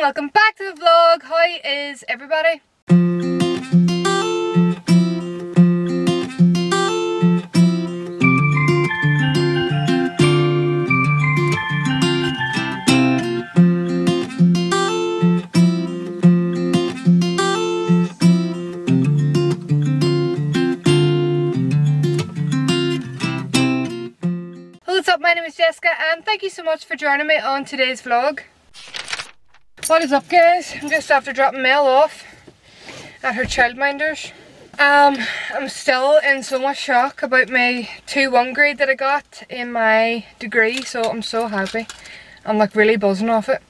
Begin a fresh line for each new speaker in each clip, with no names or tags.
welcome back to the vlog. How is everybody? What's up, my name is Jessica and thank you so much for joining me on today's vlog. What is up guys? I'm just after dropping Mel off at her childminders. Um, I'm still in so much shock about my 2-1 grade that I got in my degree so I'm so happy. I'm like really buzzing off it.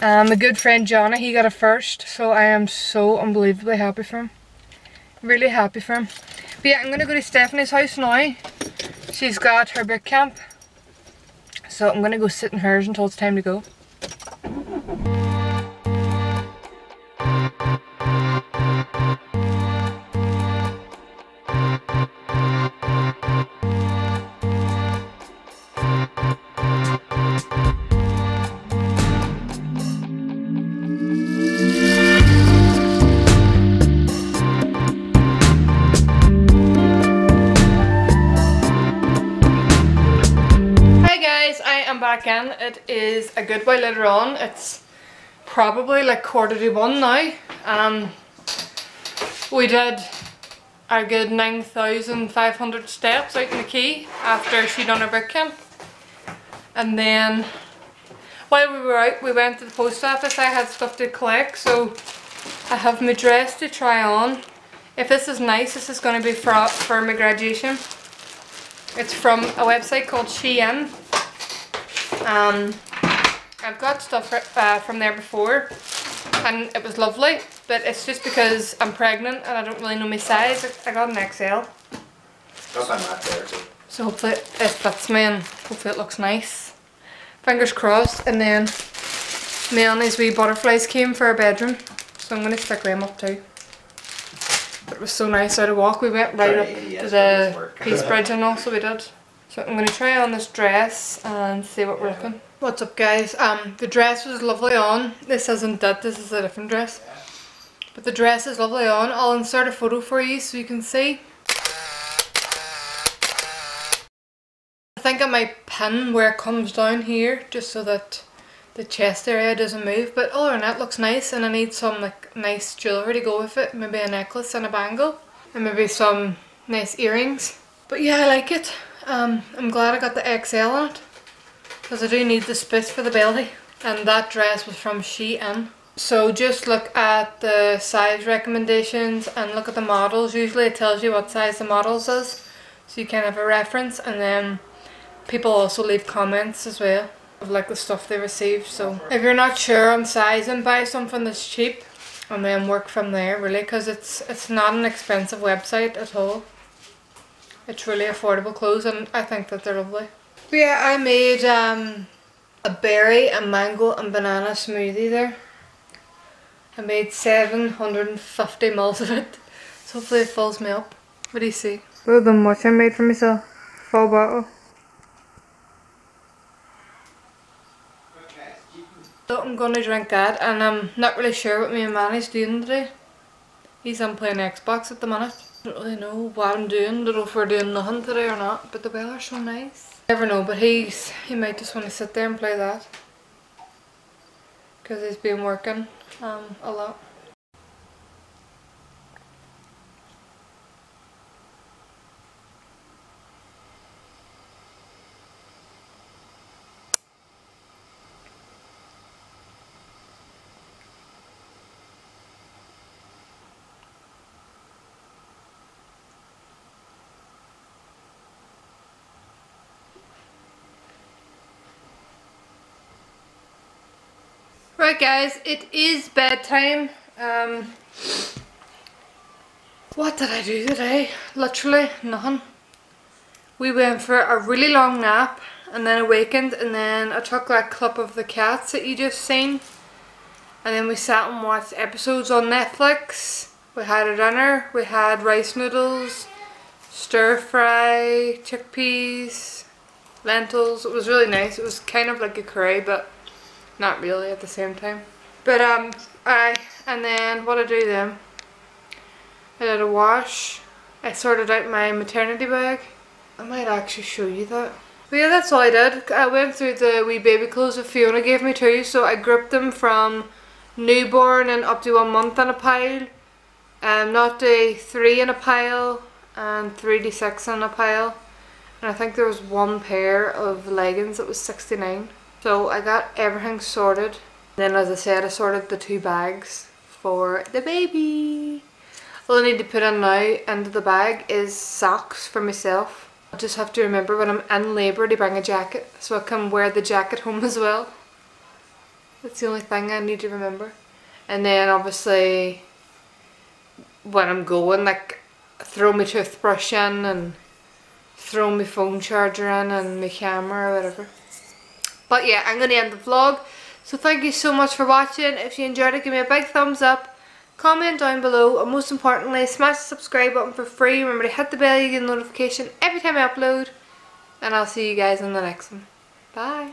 Um, my good friend Johnny, he got a first so I am so unbelievably happy for him. Really happy for him. But yeah, I'm to go to Stephanie's house now. She's got her boot camp so I'm gonna go sit in hers until it's time to go. Am back in. It is a good while later on. It's probably like quarter to one now. Um, we did a good 9,500 steps out in the quay after she done her boot. And then while we were out we went to the post office. I had stuff to collect so I have my dress to try on. If this is nice this is going to be for, for my graduation. It's from a website called Shein. Um, I've got stuff uh, from there before and it was lovely but it's just because I'm pregnant and I don't really know my size. I got an XL.
That's I'm not there too.
So hopefully it fits me and hopefully it looks nice. Fingers crossed and then Melanie's wee butterflies came for our bedroom so I'm going to stick them up too. But it was so nice out of walk. We went right up to the Peace Bridge and all so we did. So I'm going to try on this dress and see what we're looking. What's up guys? Um, The dress was lovely on. This isn't that, this is a different dress. But the dress is lovely on. I'll insert a photo for you so you can see. I think I might pin where it comes down here just so that the chest area doesn't move. But other than that looks nice and I need some like nice jewellery to go with it. Maybe a necklace and a bangle. And maybe some nice earrings. But yeah, I like it. Um, I'm glad I got the XL on it because I do need the space for the belly and that dress was from Shein. So just look at the size recommendations and look at the models. Usually it tells you what size the models is so you can have a reference and then people also leave comments as well of like the stuff they received. So if you're not sure on sizing buy something that's cheap and then work from there really because it's, it's not an expensive website at all. It's really affordable clothes and I think that they're lovely. But yeah, I made um, a berry, a mango and banana smoothie there. I made 750 mils of it. So hopefully it fills me up. What do you see? Look at the much I made for myself. Full bottle. So I'm gonna drink that and I'm not really sure what me and Manny's doing today. He's on playing Xbox at the minute don't really know what I'm doing. Don't know if we're doing nothing today or not. But the weather's so nice. Never know, but he's he might just want to sit there and play that. Because he's been working um, a lot. Right guys, it is bedtime. Um, what did I do today? Literally nothing. We went for a really long nap and then awakened and then I took that clip of the cats that you just seen and then we sat and watched episodes on Netflix. We had a dinner, we had rice noodles, stir fry, chickpeas, lentils. It was really nice. It was kind of like a curry but not really at the same time. But um, I and then what I do then? I did a wash. I sorted out my maternity bag. I might actually show you that. But yeah, that's all I did. I went through the wee baby clothes that Fiona gave me too. So I grouped them from newborn and up to one month in a pile. Um, not day three in a pile and three to six in a pile. And I think there was one pair of leggings that was 69. So I got everything sorted. Then as I said, I sorted the two bags for the baby. All I need to put in now into the bag is socks for myself. I just have to remember when I'm in labour to bring a jacket so I can wear the jacket home as well. That's the only thing I need to remember. And then obviously when I'm going like throw my toothbrush in and throw my phone charger in and my camera or whatever. But yeah, I'm going to end the vlog. So thank you so much for watching. If you enjoyed it, give me a big thumbs up. Comment down below. And most importantly, smash the subscribe button for free. Remember to hit the bell, you get a notification every time I upload. And I'll see you guys in the next one. Bye.